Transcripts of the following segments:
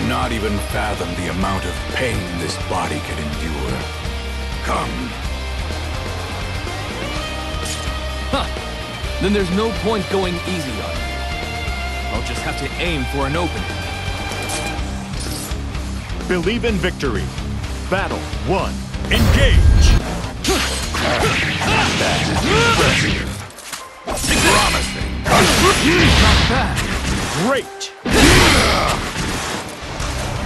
cannot even fathom the amount of pain this body can endure. Come. Huh. Then there's no point going easy on me. I'll just have to aim for an opening. Believe in victory. Battle 1. Engage! Promising. Not bad. Great!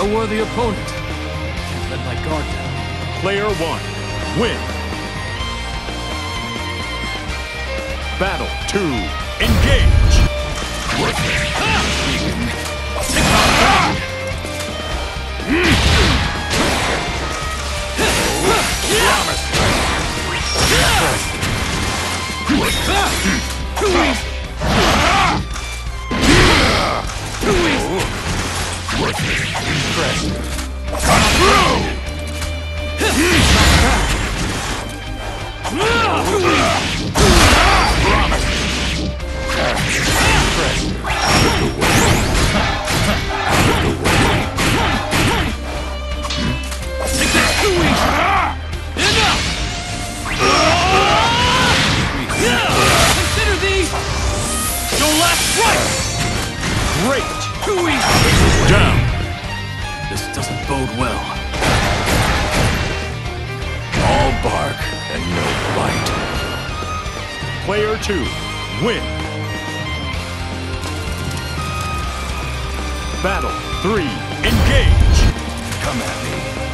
A worthy opponent. Can't let my guard down. Player 1. Win! Battle 2. Engage! Too easy. Great! Too easy. Down! This doesn't bode well. All bark and no bite. Player 2. Win! Battle 3. Engage! Come at me.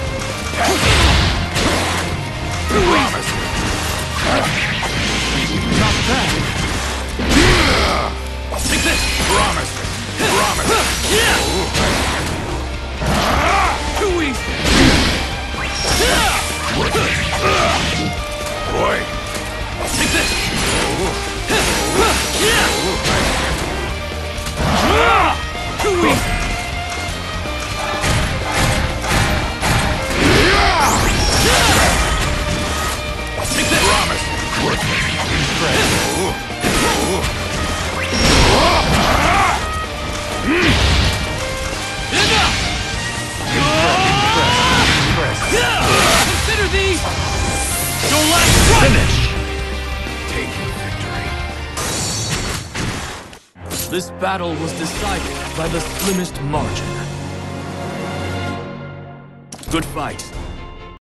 This battle was decided by the slimmest margin. Good fight.